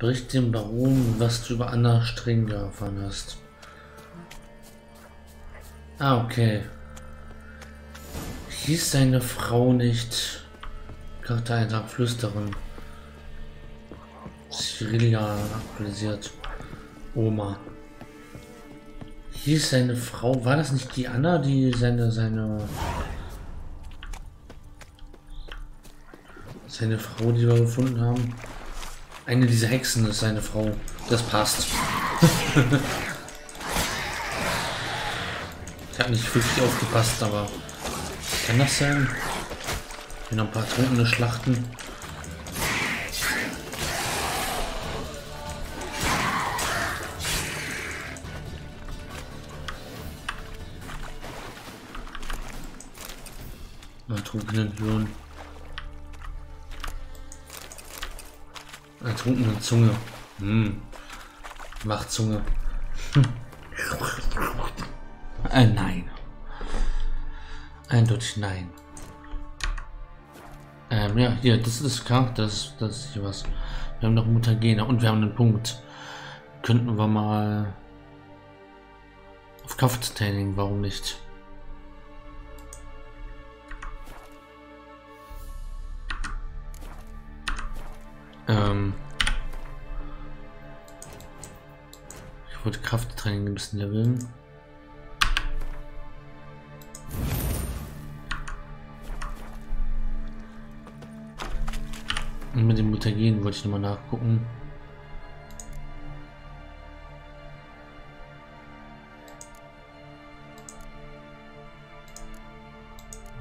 Bericht dem Baron, was du über Anna Stringer erfahren hast. Ah, okay. Hieß seine Frau nicht Charaktereintrag Flüsterin? Cyrilia aktualisiert. Oma. Hieß seine Frau, war das nicht die Anna, die seine, seine, seine Frau, die wir gefunden haben? Eine dieser Hexen ist seine Frau. Das passt. ich habe nicht wirklich aufgepasst, aber kann das sein? Hier noch ein paar trunkene Schlachten. Ertrunkenen Hirn. Ertrunkene Zunge. Hm. Macht Zunge. äh, nein. Eindeutig nein. Ähm, ja, hier, das ist klar, das, das ist hier was. Wir haben noch Mutagene und wir haben einen Punkt. Könnten wir mal auf Krafttraining, warum nicht? Ähm ich wollte Krafttraining ein bisschen leveln. Und mit dem Mutagen wollte ich nochmal nachgucken.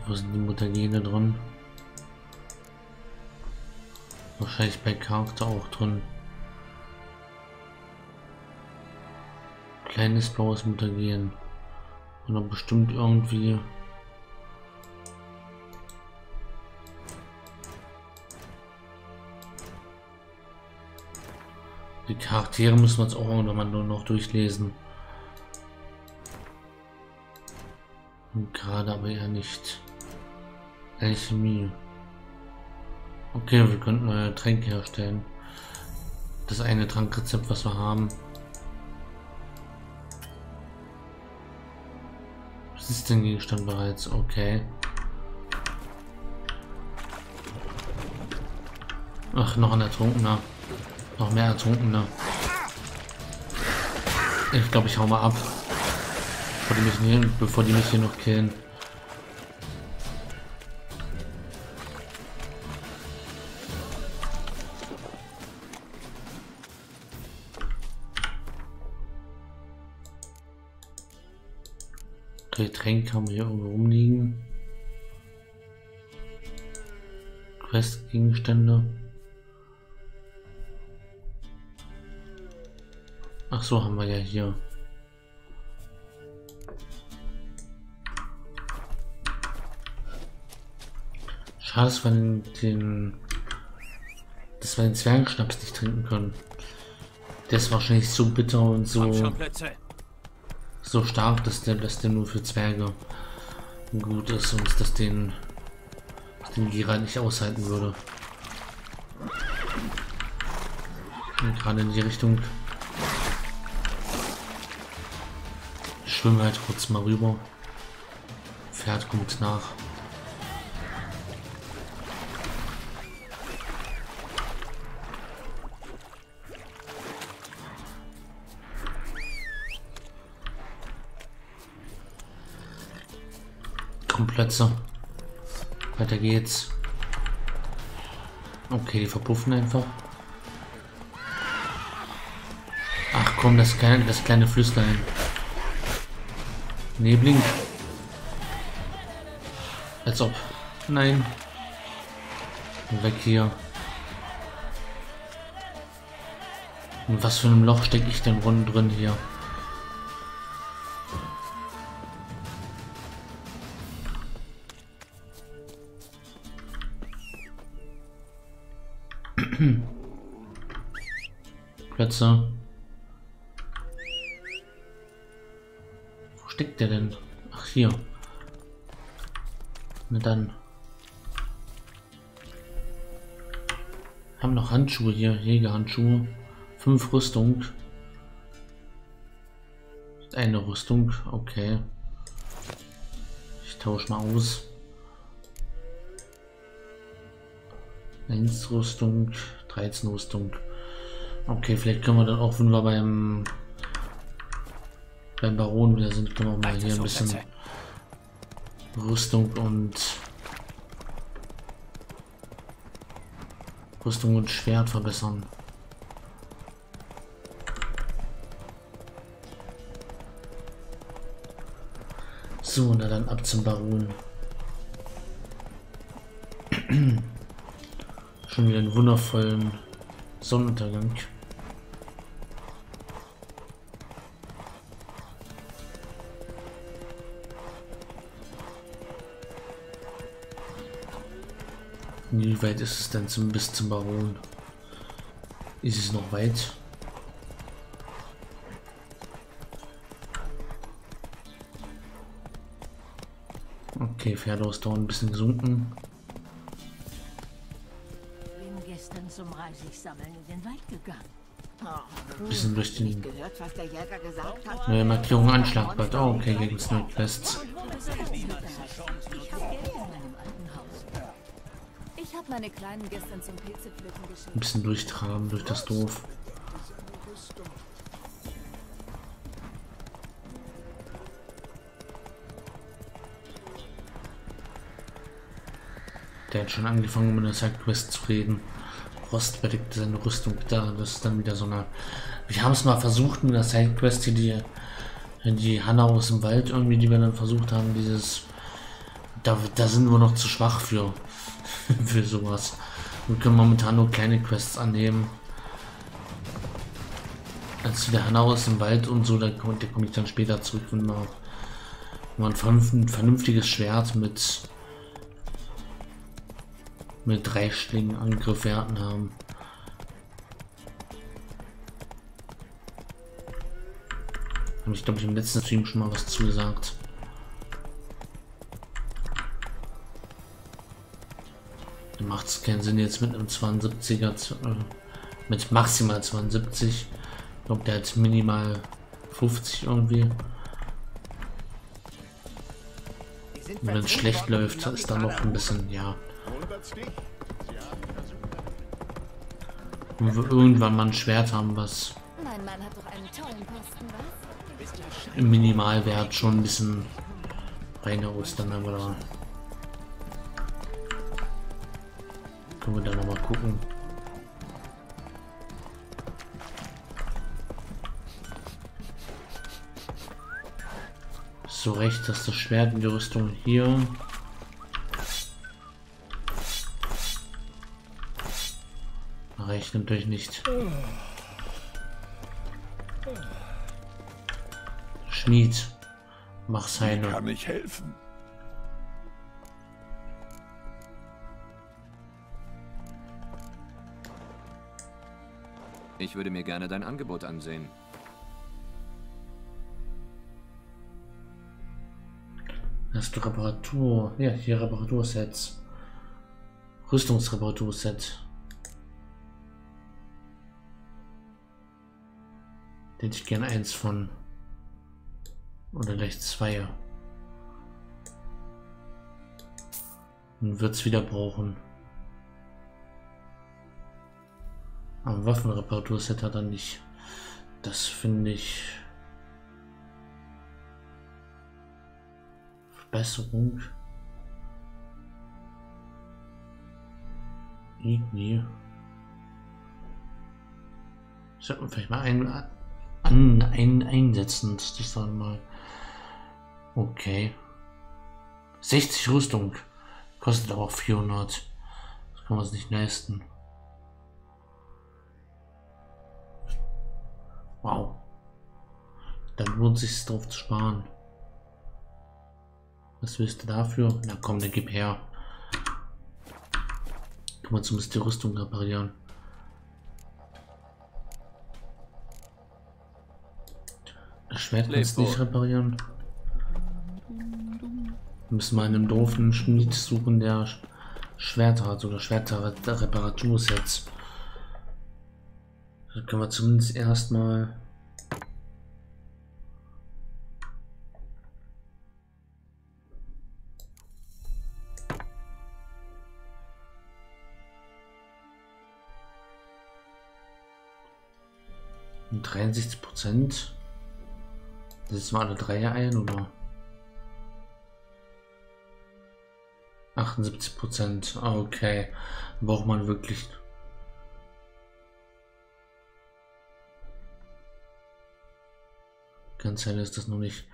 Wo sind die Mutagene drin? Wahrscheinlich bei Charakter auch drin. Kleines blaues Mutagen. Oder bestimmt irgendwie Die Charaktere müssen wir uns auch irgendwann nur noch durchlesen. Und gerade aber eher nicht. Alchemie. Okay, wir könnten neue Tränke herstellen. Das eine Trankrezept, was wir haben. Was ist denn Gegenstand bereits? Okay. Ach, noch ein Ertrunkener. Noch mehr Ertrunkene. Ich glaube, ich hau mal ab. Bevor die mich hier, bevor die mich hier noch killen. Getränk haben wir hier irgendwo rumliegen. Questgegenstände. Ach so, haben wir ja hier. Schade, dass wir den, den dass wir den Zwergenschnaps nicht trinken können. Der ist wahrscheinlich so bitter und so so stark, dass der, dass der nur für Zwerge gut ist und dass den dass den Gira nicht aushalten würde. Und gerade in die Richtung schwimme halt kurz mal rüber. Pferd kommt nach. Plätze. Weiter geht's. Okay, die verpuffen einfach. Ach komm, das kleine, das kleine Flüsslein. Nebling. Als ob. Nein. Weg hier. In was für einem Loch stecke ich denn rund drin hier? Plätze. steckt der denn? Ach, hier. Na dann. Haben noch Handschuhe hier, Jägerhandschuhe. Fünf Rüstung. Eine Rüstung, okay. Ich tausche mal aus. Eins Rüstung, 13 Rüstung. Okay, vielleicht können wir dann auch, wenn wir beim beim Baron wieder sind, können wir mal hier ein bisschen Rüstung und Rüstung und Schwert verbessern. So, na dann ab zum Baron. Schon wieder einen wundervollen Sonnenuntergang. Wie weit ist es denn zum, bis zum Baron? Ist es noch weit? Okay, Pferdeausdauer ein bisschen gesunken. Bin gestern zum Reisigsammeln in den Wald gegangen. Oh, bisschen durch den gehört, was der Jäger gesagt hat. neue Markierung Anschlagbad. Oh, okay, gegen Quests. Meine Kleinen gestern zum Pilzepflücken geschickt. Ein bisschen durchtraben durch das Dorf. Der hat schon angefangen, mit der Sidequest zu reden. Rost bedeckt seine Rüstung da. Das ist dann wieder so eine. Wir haben es mal versucht mit der Sidequest die, die Hanna aus dem Wald irgendwie, die wir dann versucht haben, dieses. Da, da sind wir noch zu schwach für. für sowas. Wir können momentan nur kleine Quests annehmen. Als wieder Hanna aus dem Wald und so, da komme komm ich dann später zurück, wenn wir, wenn wir ein vernünftiges Schwert mit mit drei Schlingen Angriffwerten haben. Habe ich glaube ich im letzten Stream schon mal was zugesagt. Macht es keinen Sinn jetzt mit einem 72er zu, äh, mit maximal 72. Ich glaube der hat minimal 50 irgendwie. Wenn es schlecht läuft, ist dann noch ein bisschen, ja, wenn wir irgendwann mal ein Schwert haben, was im Minimalwert schon ein bisschen reiner ist, dann aber da. Können wir da noch mal gucken. So recht, dass das Schwert in die Rüstung hier reicht natürlich nicht. Schmied, mach seine. Kann ich helfen? Ich würde mir gerne dein Angebot ansehen. Hast du Reparatur? Ja, hier Reparatursets. Rüstungsreparaturset. Hätte ich gerne eins von. Oder gleich zwei. Und wird es wieder brauchen. Am Waffenreparaturset hat er nicht. Das finde ich. Verbesserung. Irgendwie. Sollten wir vielleicht mal ein, an, ein, einsetzen. Das war mal. Okay. 60 Rüstung. Kostet aber auch 400. Das kann man sich nicht leisten. Wow. Dann lohnt sich drauf zu sparen. Was willst du dafür? Na komm, dann gib her. Kann man zumindest die Rüstung reparieren. Das Schwert kannst du nicht reparieren. Müssen wir einen doofen Schmied suchen, der Schwerter hat oder Schwerter Reparatursets. Dann können wir zumindest erstmal Und 63 Prozent. Das ist mal alle drei ein, oder? 78 Prozent. Okay. Braucht man wirklich. Ganz hell ist das noch nicht.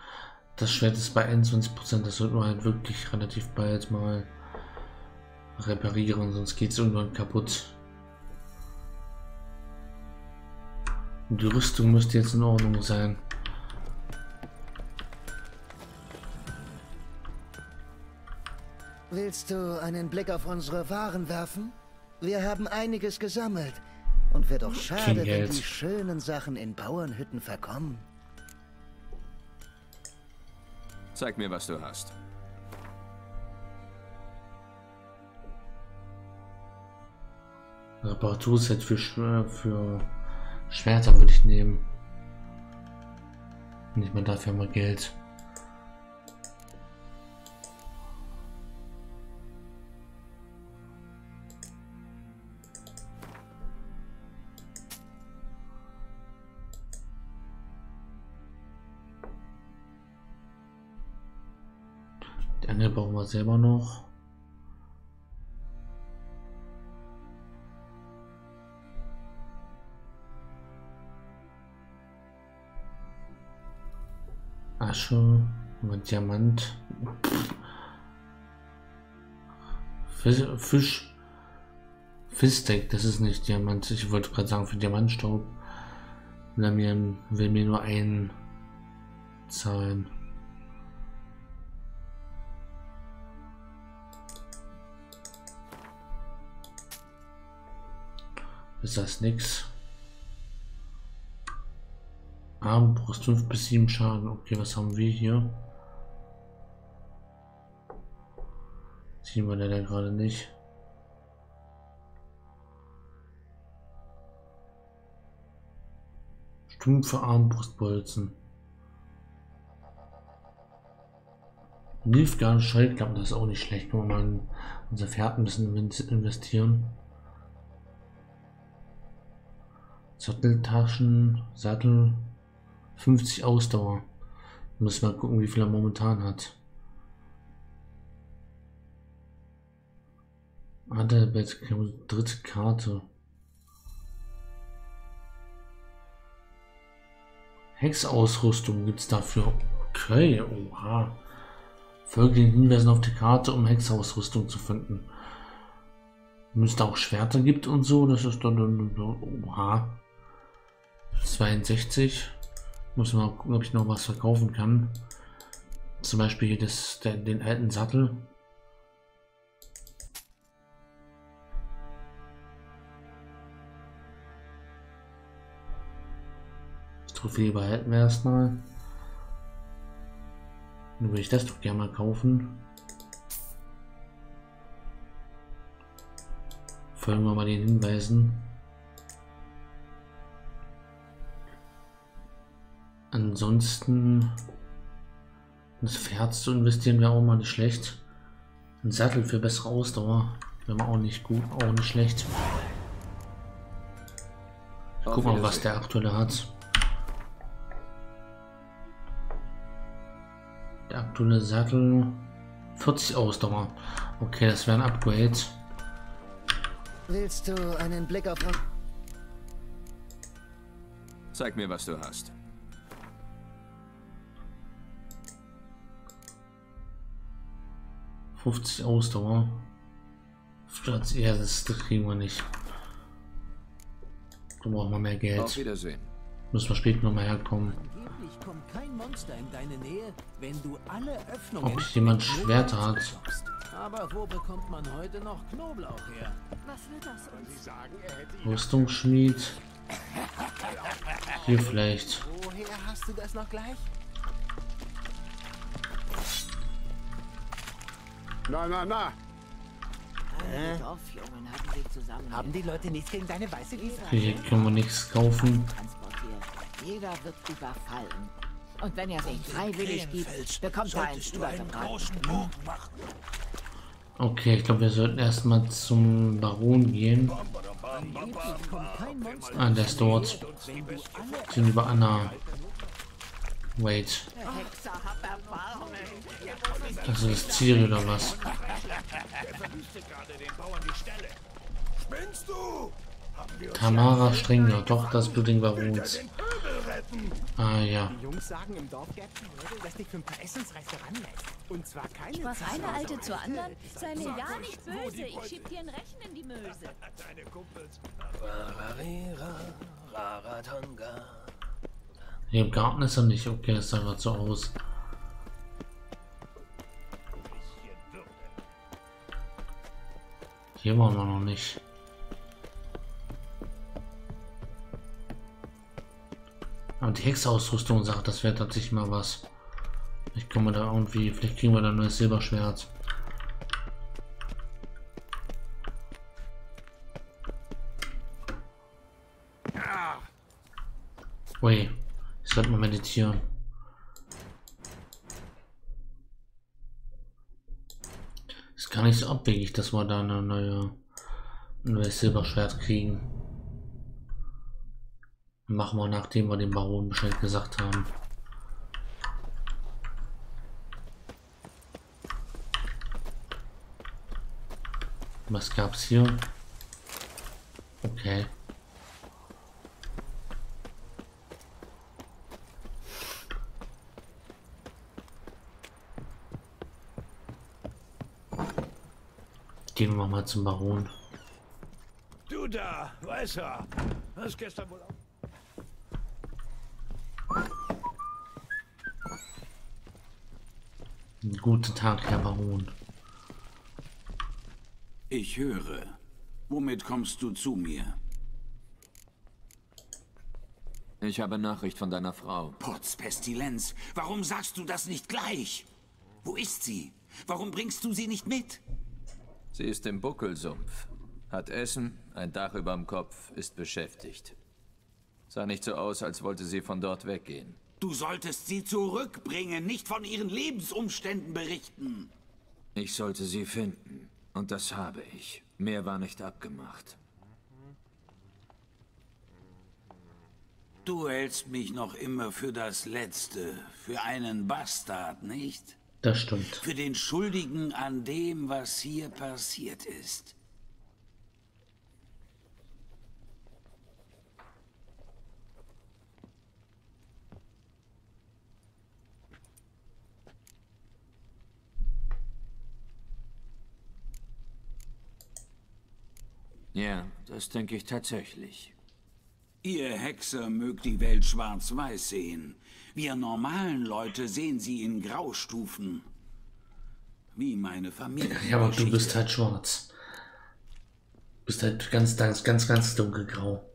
Das Schwert ist bei 21 Prozent. Das sollte man halt wirklich relativ bald mal reparieren, sonst geht es irgendwann kaputt. Die Rüstung müsste jetzt in Ordnung sein. Willst du einen Blick auf unsere Waren werfen? Wir haben einiges gesammelt. Und wird doch schade, wenn die schönen Sachen in Bauernhütten verkommen. Zeig mir, was du hast. Reparaturset für, für Schwerter würde ich nehmen. Nicht mehr dafür mal Geld. Wir selber noch. Asche, Diamant. Fisch, Fisch. Fischsteak, das ist nicht Diamant. Ich wollte gerade sagen, für Diamantstaub will mir, will mir nur ein zahlen. Ist das nix? Armbrust 5 bis 7 Schaden. Okay, was haben wir hier? Sehen wir leider gerade nicht. Stumpfe Armbrustbolzen. Nilfgarn Schallklappen, das ist auch nicht schlecht, wenn in unser Pferd ein bisschen investieren. Satteltaschen, Sattel, 50 Ausdauer. Muss mal gucken, wie viel er momentan hat. Adalbert, dritte Karte. Hexausrüstung gibt es dafür. Okay, oha. Folge den Hinweisen auf die Karte, um Hexausrüstung zu finden. Müsste auch Schwerter gibt und so, das ist dann, oha. 62. Muss mal ob ich noch was verkaufen kann. Zum Beispiel das, der, den alten Sattel. Das Trophäe behalten wir erstmal. Dann würde ich das doch gerne mal kaufen. Folgen wir mal den Hinweisen. Ansonsten das Pferd zu investieren wäre auch mal nicht schlecht. Ein Sattel für bessere Ausdauer wäre auch nicht gut, auch nicht schlecht. Ich guck mal, was der aktuelle hat. Der aktuelle Sattel 40 Ausdauer. Okay, das wäre ein Upgrade. Willst du einen Blick auf... Zeig mir, was du hast. 50 Ausdauer. Statt, ja, das, das kriegen wir nicht. Da brauchen wir mehr Geld. Auf Wiedersehen. Müssen wir später nochmal herkommen. kommt kein Monster in deine Nähe, wenn du alle Öffnungen Ob jemand Schwerter hat. Aber wo bekommt man heute noch Knoblauch her? Was wird das uns? Rüstungsschmied. Hier vielleicht. Woher hast du das noch gleich? Na, na, na. Äh? Dorfjungen haben sich zusammen. Haben die Leute nichts gegen deine weiße Wiese? Hier können wir nichts kaufen. Jeder wird überfallen. Und wenn er sich freiwillig gibt, bekommt er einen übergebraten. Okay, ich glaube, wir sollten erstmal zum Baron gehen. Ah, der ist dort. Gegenüber Anna. Wait. Das ist das Ziel oder was? Tamara Strenger, doch das Bluting Barons. Ah ja. Die Jungs sagen im Dorfgärtchen heute, dass dich für ein paar Essensreste ranlässt. Und zwar keine Sprach eine Alte zur anderen, sei mir ja nicht böse, ich schieb dir ein Rechen in die Möse. Deine Kumpels. Hier im Garten ist er nicht, okay, das sah gerade so aus. Hier waren wir noch nicht. Aber die Hexausrüstung sagt, das wäre tatsächlich mal was. Ich komme da irgendwie, vielleicht kriegen wir da ein neues Silberschwert. Ui, sollte mal meditieren. Ist gar nicht so abwegig, dass wir da eine neue, ein neues Silberschwert kriegen. Machen wir, nachdem wir dem Baron Bescheid gesagt haben. Was gab's hier? Okay. Gehen wir mal zum Baron. Du da, Weißer, hast gestern wohl auch Guten Tag, Herr Baron. Ich höre. Womit kommst du zu mir? Ich habe Nachricht von deiner Frau. Potz Pestilenz, warum sagst du das nicht gleich? Wo ist sie? Warum bringst du sie nicht mit? Sie ist im Buckelsumpf. Hat Essen, ein Dach über dem Kopf, ist beschäftigt. Sah nicht so aus, als wollte sie von dort weggehen. Du solltest sie zurückbringen, nicht von ihren Lebensumständen berichten. Ich sollte sie finden. Und das habe ich. Mehr war nicht abgemacht. Du hältst mich noch immer für das Letzte, für einen Bastard, nicht? Das stimmt. Für den Schuldigen an dem, was hier passiert ist. Ja, das denke ich tatsächlich. Ihr Hexer mögt die Welt schwarz-weiß sehen. Wir normalen Leute sehen sie in Graustufen. Wie meine Familie. Ja, aber du bist halt schwarz. Du bist halt ganz, ganz, ganz, ganz dunkelgrau.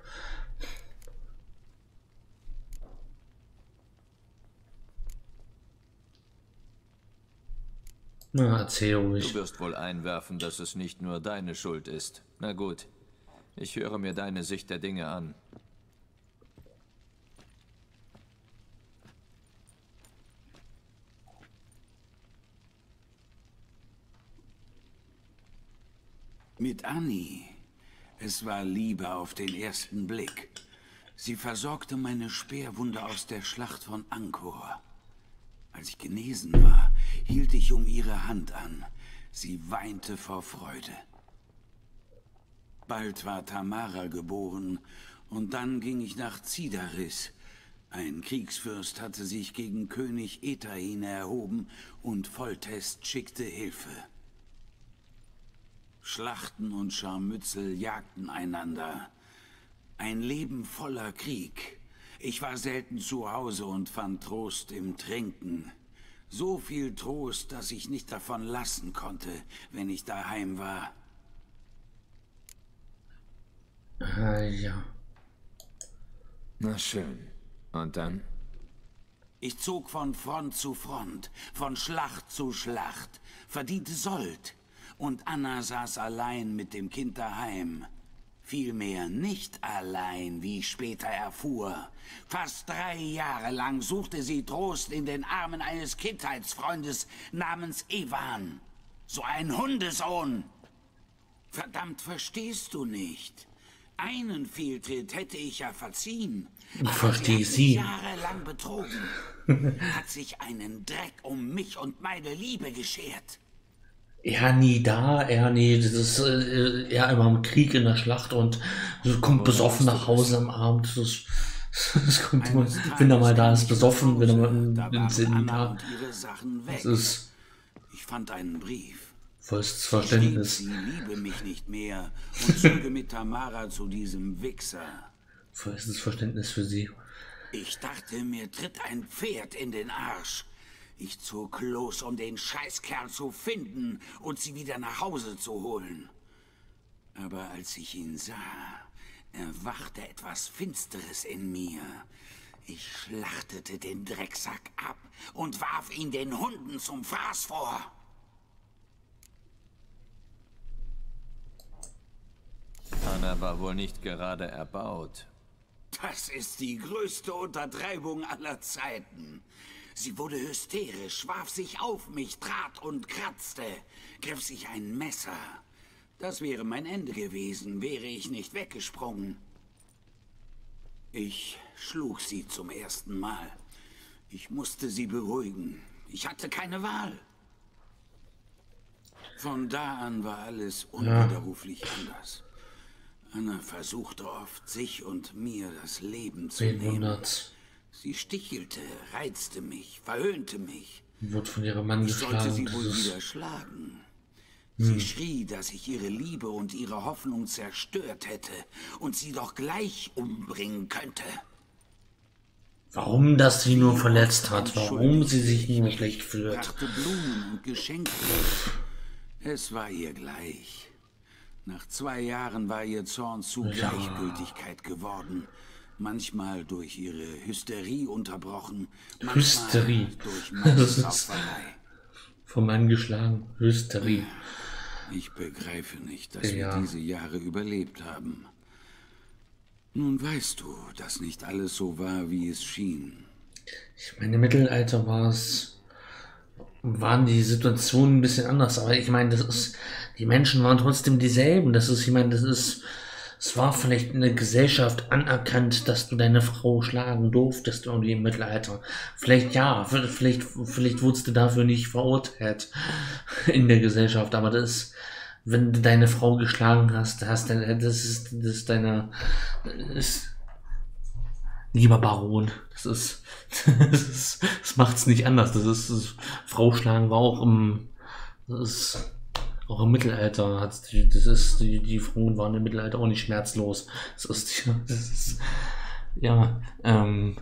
Na, erzähl ruhig. Du wirst wohl einwerfen, dass es nicht nur deine Schuld ist. Na gut, ich höre mir deine Sicht der Dinge an. Mit Annie. Es war Liebe auf den ersten Blick. Sie versorgte meine Speerwunde aus der Schlacht von Angkor. Als ich genesen war, hielt ich um ihre Hand an. Sie weinte vor Freude. Bald war Tamara geboren und dann ging ich nach Zidaris. Ein Kriegsfürst hatte sich gegen König Etain erhoben und Voltest schickte Hilfe. Schlachten und Scharmützel jagten einander. Ein Leben voller Krieg. Ich war selten zu Hause und fand Trost im Trinken. So viel Trost, dass ich nicht davon lassen konnte, wenn ich daheim war. Äh, ja. Na schön. Und dann? Ich zog von Front zu Front, von Schlacht zu Schlacht, verdiente Sold. Und Anna saß allein mit dem Kind daheim. Vielmehr nicht allein, wie ich später erfuhr. Fast drei Jahre lang suchte sie Trost in den Armen eines Kindheitsfreundes namens Ivan. So ein Hundesohn. Verdammt, verstehst du nicht? Einen Fehltritt hätte ich ja verziehen. Verstehe sie. Jahrelang betrogen. Hat sich einen Dreck um mich und meine Liebe geschert. Er nie da, er nie, das ist äh, er immer im Krieg in der Schlacht und kommt besoffen nach Hause am Abend. Das, das kommt immer, wenn er mal da ist, besoffen, wenn er mal in, den Sinn hat. Das ist. Ich fand einen Brief. Vollstes Verständnis. Sie liebe mich nicht mehr und zöge mit Tamara zu diesem Wichser. Vollstes Verständnis für sie. Ich dachte, mir tritt ein Pferd in den Arsch. Ich zog los, um den Scheißkerl zu finden und sie wieder nach Hause zu holen. Aber als ich ihn sah, erwachte etwas Finsteres in mir. Ich schlachtete den Drecksack ab und warf ihn den Hunden zum Fraß vor. Anna war wohl nicht gerade erbaut. Das ist die größte Untertreibung aller Zeiten. Sie wurde hysterisch, warf sich auf mich, trat und kratzte, griff sich ein Messer. Das wäre mein Ende gewesen, wäre ich nicht weggesprungen. Ich schlug sie zum ersten Mal. Ich musste sie beruhigen. Ich hatte keine Wahl. Von da an war alles unwiderruflich anders. Anna versuchte oft, sich und mir das Leben zu nehmen. Sie stichelte, reizte mich, verhöhnte mich. Wird von ihrem Mann ich geschlagen. sollte sie wohl wieder schlagen. Sie hm. schrie, dass ich ihre Liebe und ihre Hoffnung zerstört hätte und sie doch gleich umbringen könnte. Warum das sie nur verletzt hat, warum sie sich nur schlecht fühlt. Blumen und Geschenke. Es war ihr gleich. Nach zwei Jahren war ihr Zorn zu ja. Gleichgültigkeit geworden. Manchmal durch ihre Hysterie unterbrochen. Hysterie. Durch meine Vom Mann geschlagen. Hysterie. Ich begreife nicht, dass ja. wir diese Jahre überlebt haben. Nun weißt du, dass nicht alles so war, wie es schien. Ich meine, im Mittelalter war es waren die Situationen ein bisschen anders, aber ich meine, das ist, die Menschen waren trotzdem dieselben. Das ist, ich meine, das ist, es war vielleicht in der Gesellschaft anerkannt, dass du deine Frau schlagen durftest irgendwie im Mittelalter. Vielleicht ja, vielleicht, vielleicht wurdest du dafür nicht verurteilt in der Gesellschaft, aber das wenn du deine Frau geschlagen hast, hast das ist, das ist deine, ist, lieber Baron, das ist, das, ist, das macht's nicht anders. Das ist, das Frau schlagen war auch im, das ist, auch im Mittelalter hat die, das ist, die, die Frauen waren im Mittelalter auch nicht schmerzlos. Das ist, das ist ja, ähm,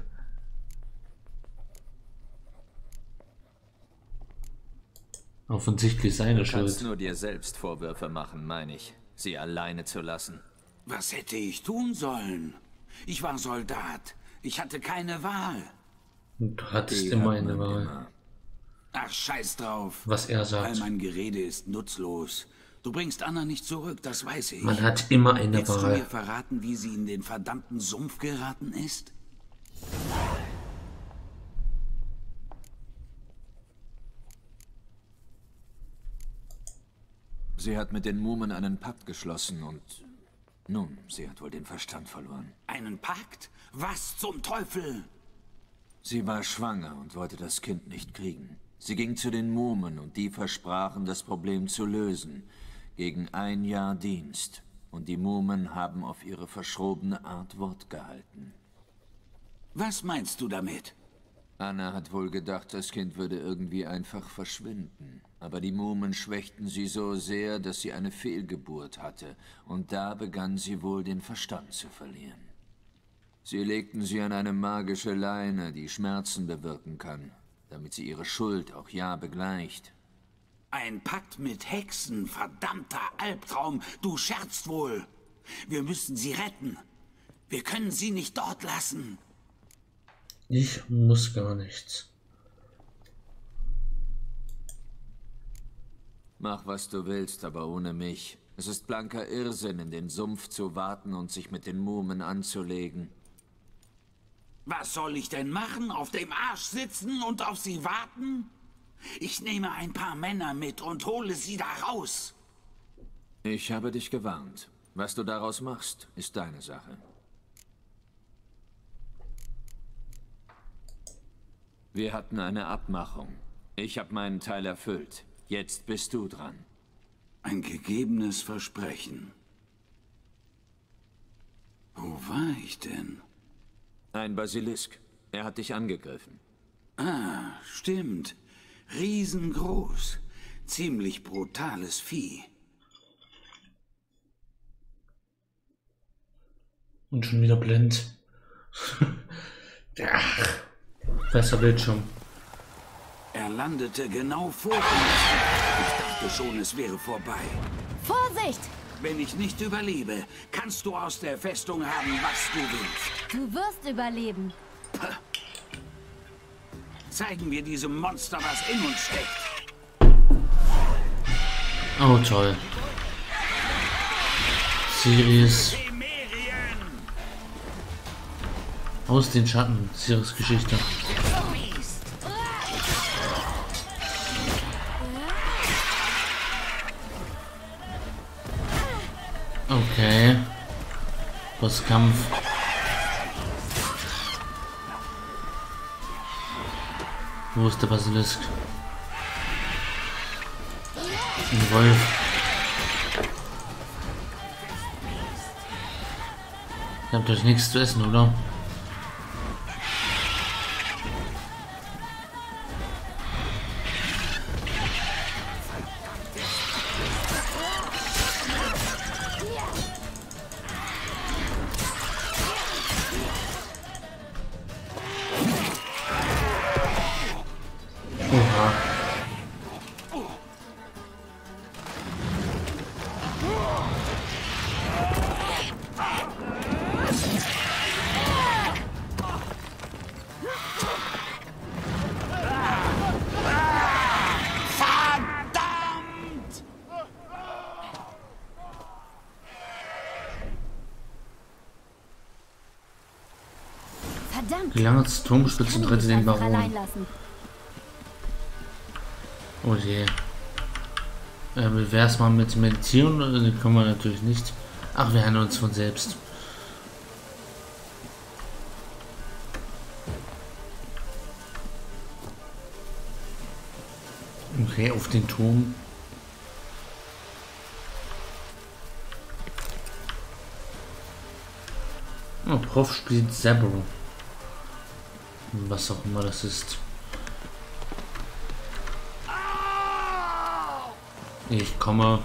offensichtlich seine Schuld. Du kannst nur dir selbst Vorwürfe machen, meine ich, sie alleine zu lassen. Was hätte ich tun sollen? Ich war Soldat. Ich hatte keine Wahl. Du hattest Die immer eine Wahl. Immer. Ach, scheiß drauf. Was er sagt. All mein Gerede ist nutzlos. Du bringst Anna nicht zurück, das weiß ich. Man hat immer eine Willst Wahl. du mir verraten, wie sie in den verdammten Sumpf geraten ist? Sie hat mit den Mumen einen Pakt geschlossen und... Nun, sie hat wohl den Verstand verloren. Einen Pakt? Was zum Teufel? Sie war schwanger und wollte das Kind nicht kriegen. Sie ging zu den Mumen und die versprachen, das Problem zu lösen. Gegen ein Jahr Dienst. Und die Mumen haben auf ihre verschrobene Art Wort gehalten. Was meinst du damit? Anna hat wohl gedacht, das Kind würde irgendwie einfach verschwinden. Aber die Mumen schwächten sie so sehr, dass sie eine Fehlgeburt hatte. Und da begann sie wohl den Verstand zu verlieren. Sie legten sie an eine magische Leine, die Schmerzen bewirken kann damit sie ihre Schuld auch ja begleicht. Ein Pakt mit Hexen, verdammter Albtraum. Du scherzt wohl. Wir müssen sie retten. Wir können sie nicht dort lassen. Ich muss gar nichts. Mach, was du willst, aber ohne mich. Es ist blanker Irrsinn, in den Sumpf zu warten und sich mit den Mumen anzulegen. Was soll ich denn machen? Auf dem Arsch sitzen und auf sie warten? Ich nehme ein paar Männer mit und hole sie da raus. Ich habe dich gewarnt. Was du daraus machst, ist deine Sache. Wir hatten eine Abmachung. Ich habe meinen Teil erfüllt. Jetzt bist du dran. Ein gegebenes Versprechen. Wo war ich denn? Ein Basilisk. Er hat dich angegriffen. Ah, stimmt. Riesengroß. Ziemlich brutales Vieh. Und schon wieder blind. Ach, besser Bildschirm. Er landete genau vor uns. Ich dachte schon, es wäre vorbei. Vorsicht! Wenn ich nicht überlebe, kannst du aus der Festung haben, was du willst. Du wirst überleben. Zeigen wir diesem Monster, was in uns steckt. Oh, toll. Sirius. Aus den Schatten. Sirius Geschichte. Bosskampf. Wo ist der Basilisk? Ein Wolf. Ihr habt euch nichts zu essen, oder? Die lange Turmspitze rette den Baron. Oh je. Äh, wie wär's mal mit Meditieren? Ne, können wir natürlich nicht. Ach, wir heilen uns von selbst. Okay, auf den Turm. Oh, Prof spielt Zebro. Was auch immer das ist. Ich komme.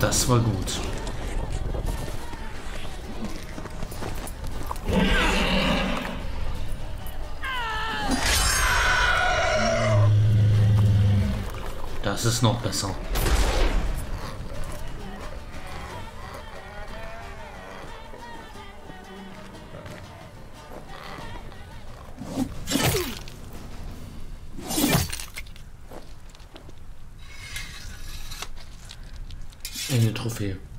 Das war gut. Das ist noch besser. Eine Trophäe.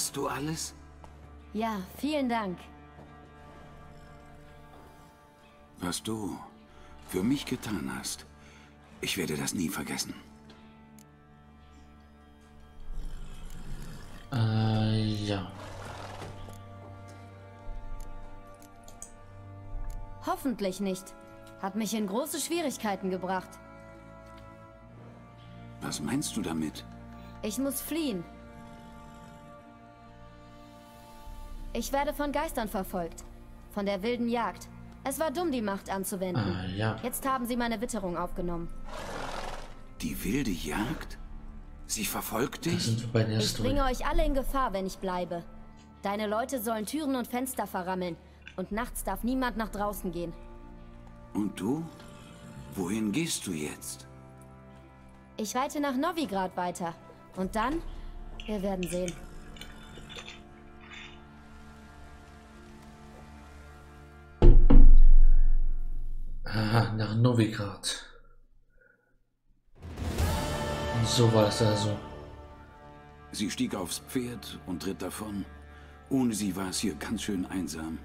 Hast du alles? Ja, vielen Dank. Was du für mich getan hast, ich werde das nie vergessen. Äh, ja. Hoffentlich nicht. Hat mich in große Schwierigkeiten gebracht. Was meinst du damit? Ich muss fliehen. Ich werde von Geistern verfolgt. Von der wilden Jagd. Es war dumm, die Macht anzuwenden. Ah, ja. Jetzt haben sie meine Witterung aufgenommen. Die wilde Jagd? Sie verfolgt dich? sind wir bei der Ich bringe euch alle in Gefahr, wenn ich bleibe. Deine Leute sollen Türen und Fenster verrammeln. Und nachts darf niemand nach draußen gehen. Und du? Wohin gehst du jetzt? Ich reite nach Novigrad weiter. Und dann? Wir werden sehen. Aha, nach Novigrad. Und so war es also. Sie stieg aufs Pferd und ritt davon. Ohne sie war es hier ganz schön einsam.